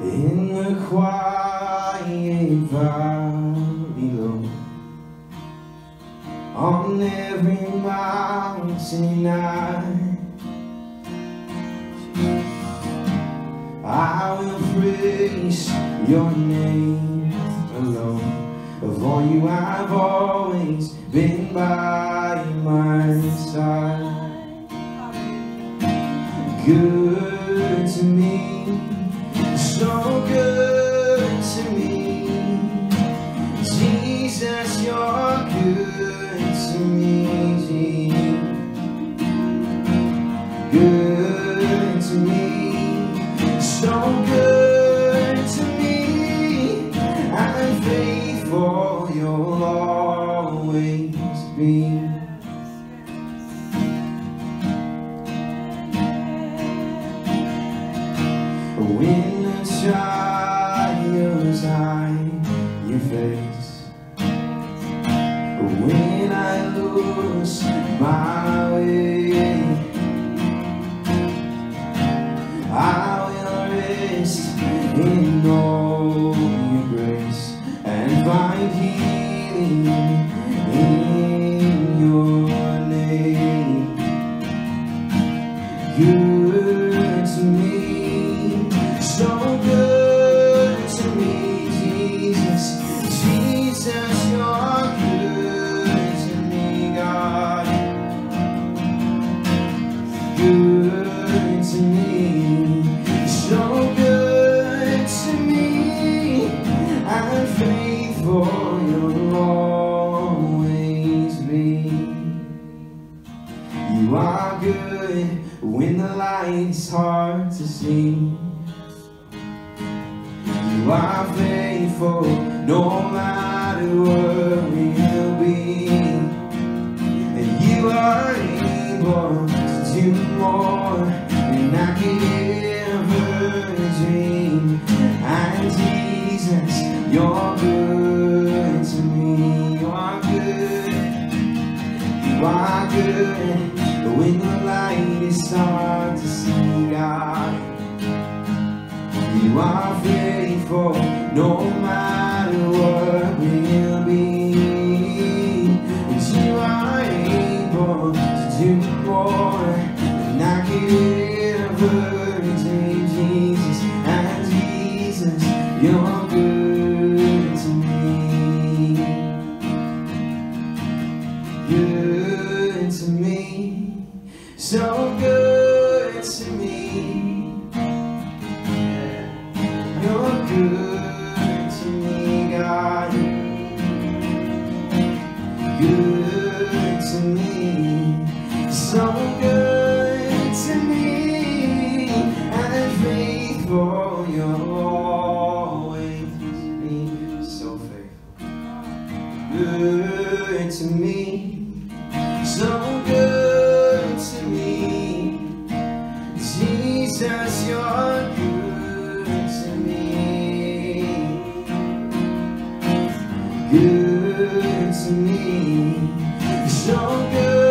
In the quiet valley low On every mountain I I will praise your name alone. For you I've always been by my side. Good When the trials hide your face When I lose my rest in all your grace And find healing when the light's hard to see. You are faithful no matter where we'll be. And you are able to do more than I could ever dream. And Jesus, you're good to me. You are good. You are good when the light is hard to see, God. You are faithful no matter so good to me. You're good to me, God. Good to me, so good to me, and faithful you'll always be. So faithful good to me, so Jesus, you're good to me, good to me, so good.